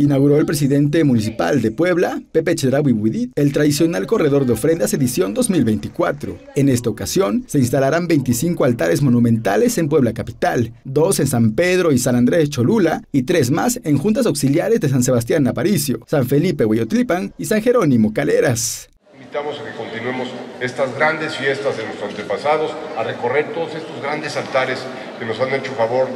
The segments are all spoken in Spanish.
inauguró el presidente municipal de Puebla, Pepe Chedraui el tradicional corredor de ofrendas edición 2024. En esta ocasión, se instalarán 25 altares monumentales en Puebla capital, dos en San Pedro y San Andrés Cholula y tres más en juntas auxiliares de San Sebastián Aparicio, San Felipe Hueyotlipan y San Jerónimo Caleras. Invitamos a que continuemos estas grandes fiestas de nuestros antepasados, a recorrer todos estos grandes altares que nos han hecho favor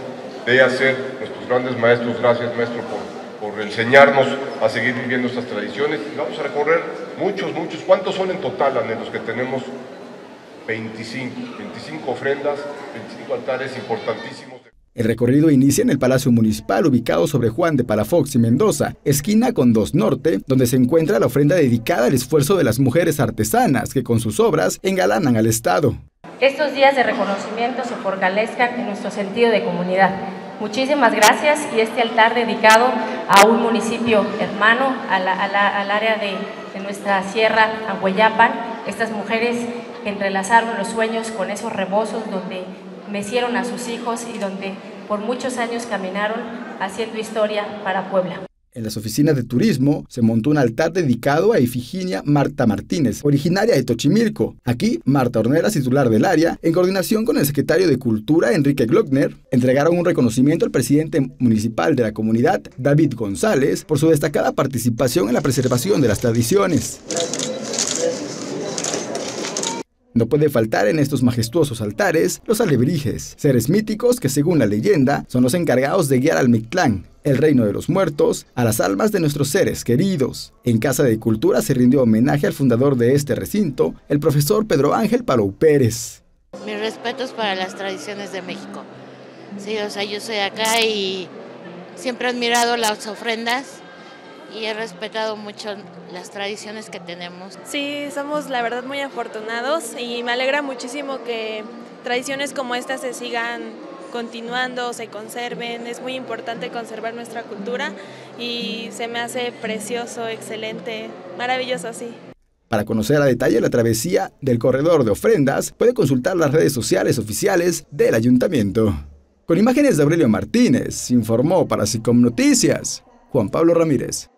de hacer nuestros grandes maestros. Gracias, maestro, por, por enseñarnos a seguir viviendo estas tradiciones. vamos a recorrer muchos, muchos. ¿Cuántos son en total, los que tenemos? 25, 25 ofrendas, 25 altares importantísimos. El recorrido inicia en el Palacio Municipal ubicado sobre Juan de Palafox y Mendoza, esquina con 2 Norte, donde se encuentra la ofrenda dedicada al esfuerzo de las mujeres artesanas que con sus obras engalanan al Estado. Estos días de reconocimiento se fortalezcan en nuestro sentido de comunidad. Muchísimas gracias y este altar dedicado a un municipio hermano, al área de, nuestra sierra, Aguayapan, estas mujeres entrelazaron los sueños con esos rebozos donde mecieron a sus hijos y donde por muchos años caminaron haciendo historia para Puebla. En las oficinas de turismo se montó un altar dedicado a Ifiginia Marta Martínez, originaria de Tochimilco. Aquí, Marta Ornelas, titular del área, en coordinación con el secretario de Cultura, Enrique Glockner, entregaron un reconocimiento al presidente municipal de la comunidad, David González, por su destacada participación en la preservación de las tradiciones. No puede faltar en estos majestuosos altares los alebrijes, seres míticos que según la leyenda son los encargados de guiar al Mictlán, el reino de los muertos, a las almas de nuestros seres queridos. En Casa de Cultura se rindió homenaje al fundador de este recinto, el profesor Pedro Ángel Palou Pérez. Mis respetos para las tradiciones de México. Sí, o sea, yo soy acá y siempre he admirado las ofrendas y he respetado mucho las tradiciones que tenemos. Sí, somos la verdad muy afortunados y me alegra muchísimo que tradiciones como estas se sigan continuando, se conserven. Es muy importante conservar nuestra cultura y se me hace precioso, excelente, maravilloso así. Para conocer a detalle la travesía del corredor de ofrendas, puede consultar las redes sociales oficiales del ayuntamiento. Con imágenes de Aurelio Martínez, informó para SICOM Noticias Juan Pablo Ramírez.